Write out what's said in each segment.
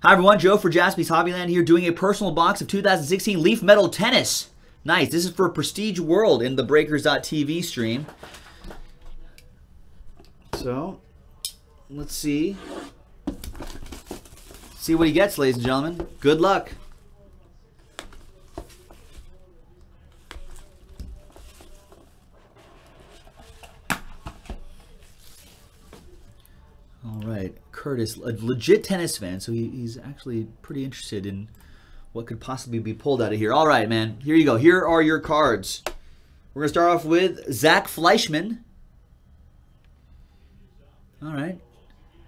Hi everyone, Joe for Jaspy's Hobbyland here doing a personal box of 2016 Leaf Metal Tennis. Nice, this is for Prestige World in the Breakers.tv stream. So, let's see. See what he gets, ladies and gentlemen. Good luck. All right, Curtis, a legit tennis fan, so he, he's actually pretty interested in what could possibly be pulled out of here. All right, man, here you go. Here are your cards. We're going to start off with Zack Fleishman. All right.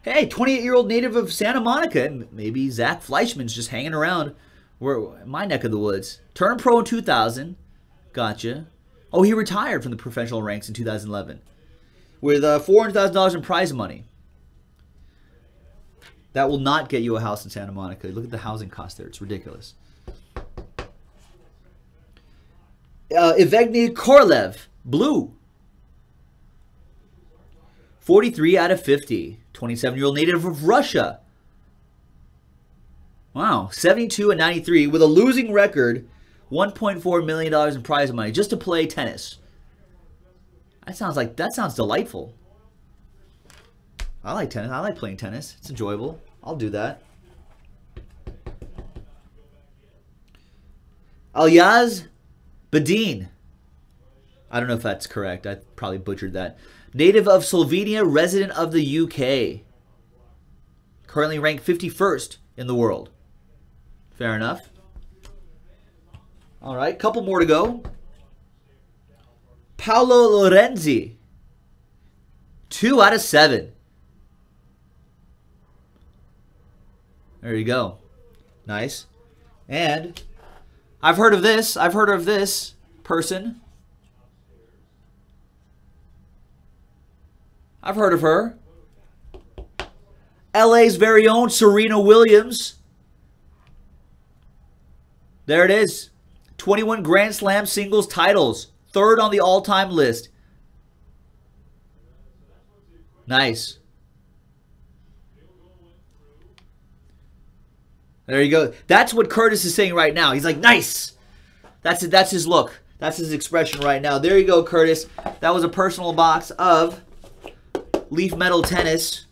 Hey, 28-year-old native of Santa Monica. Maybe Zack Fleishman's just hanging around where my neck of the woods. Turned pro in 2000. Gotcha. Oh, he retired from the professional ranks in 2011 with uh, $400,000 in prize money. That will not get you a house in Santa Monica. Look at the housing cost there. It's ridiculous. Uh, Evgeny Korolev, blue. 43 out of 50. 27-year-old native of Russia. Wow, 72 and 93 with a losing record, $1.4 million in prize money just to play tennis. That sounds like that sounds delightful. I like tennis. I like playing tennis. It's enjoyable. I'll do that. Alyaz Badin. I don't know if that's correct. I probably butchered that. Native of Slovenia, resident of the UK. Currently ranked 51st in the world. Fair enough. All right, couple more to go. Paolo Lorenzi. Two out of seven. There you go. Nice. And I've heard of this. I've heard of this person. I've heard of her. LA's very own Serena Williams. There it is. 21 Grand Slam singles titles. Third on the all-time list. Nice. There you go. That's what Curtis is saying right now. He's like, nice. That's it. That's his look. That's his expression right now. There you go, Curtis. That was a personal box of Leaf Metal Tennis.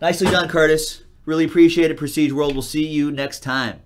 Nicely done, Curtis. Really appreciate it, Prestige World. We'll see you next time.